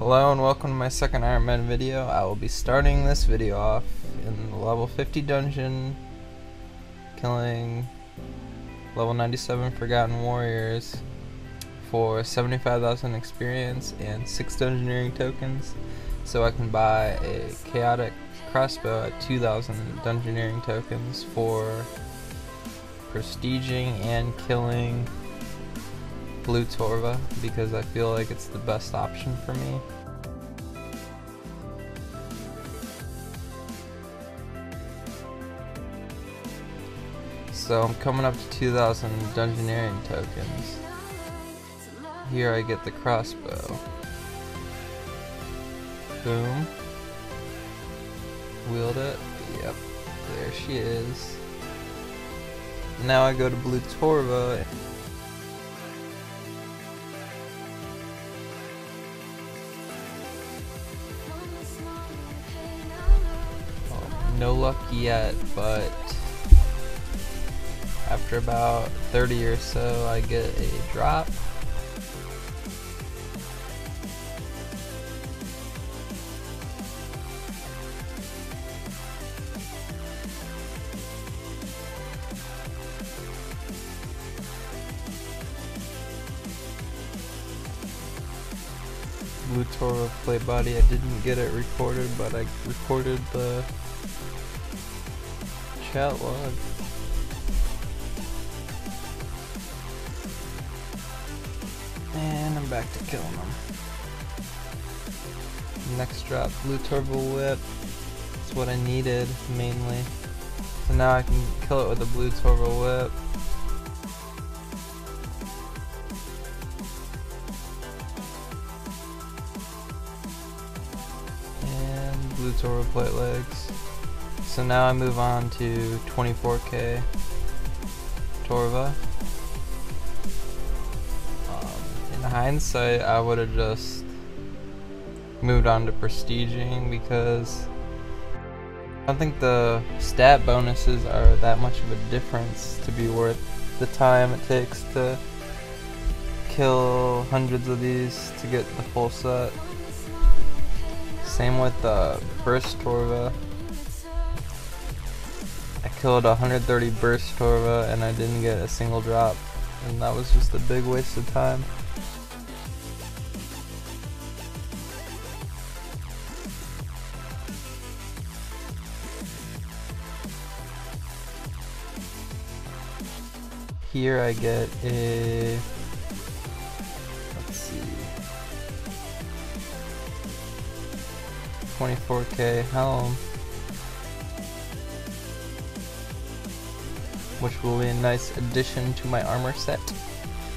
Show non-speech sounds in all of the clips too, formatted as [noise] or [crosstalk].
Hello and welcome to my second Iron Man video. I will be starting this video off in the level 50 dungeon, killing level 97 Forgotten Warriors for 75,000 experience and 6 dungeoneering tokens so I can buy a chaotic crossbow at 2,000 dungeoneering tokens for prestiging and killing Blue Torva because I feel like it's the best option for me. So I'm coming up to 2000 Dungeoneering tokens. Here I get the crossbow. Boom. Wield it. Yep. There she is. Now I go to Blue Torva no luck yet, but after about 30 or so I get a drop. Blue Torva plate body, I didn't get it recorded, but I recorded the chat log. And I'm back to killing them. Next drop, Blue Torva Whip. That's what I needed, mainly. So now I can kill it with a Blue Torva Whip. Blue Plate Legs. So now I move on to 24k Torva. Um, in hindsight, I would have just moved on to prestiging because I don't think the stat bonuses are that much of a difference to be worth the time it takes to kill hundreds of these to get the full set. Same with the uh, Burst Torva I killed 130 burst Torva and I didn't get a single drop. And that was just a big waste of time. Here I get a 24k helm which will be a nice addition to my armor set,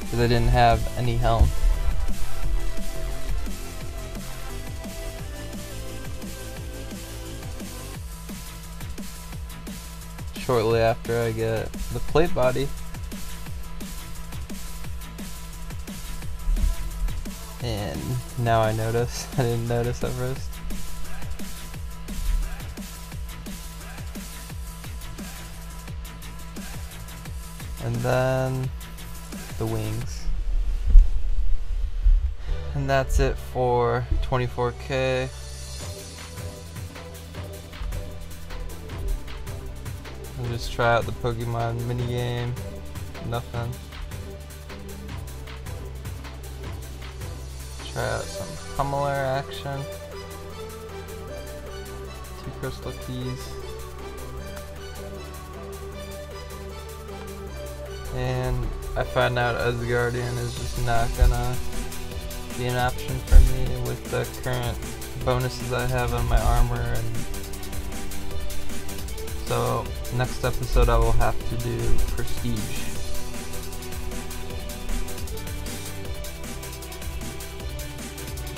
because I didn't have any helm. Shortly after I get the plate body, and now I notice, [laughs] I didn't notice at first. And then the wings. And that's it for 24k I'll just try out the Pokemon minigame nothing. Try out some Pummeler action. Two crystal keys and I find out Asgardian is just not gonna be an option for me with the current bonuses I have on my armor and so next episode I will have to do Prestige.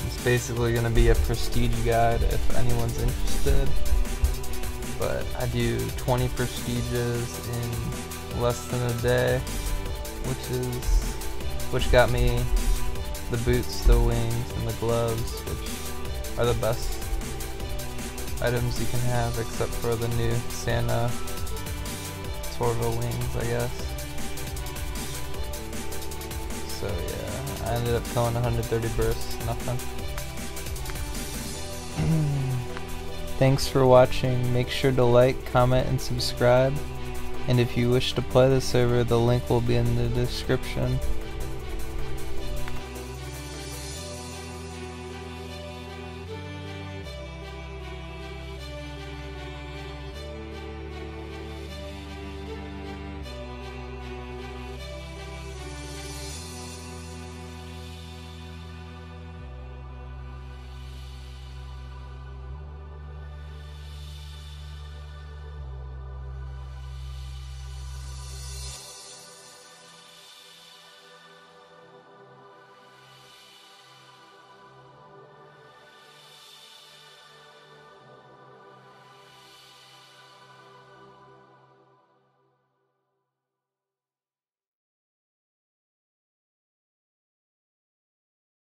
It's basically going to be a Prestige guide if anyone's interested but I do 20 Prestiges in less than a day, which is which got me the boots, the wings, and the gloves, which are the best items you can have, except for the new Santa Torva wings, I guess. So yeah, I ended up killing 130 bursts, nothing. [clears throat] Thanks for watching. Make sure to like, comment, and subscribe. And if you wish to play the server, the link will be in the description.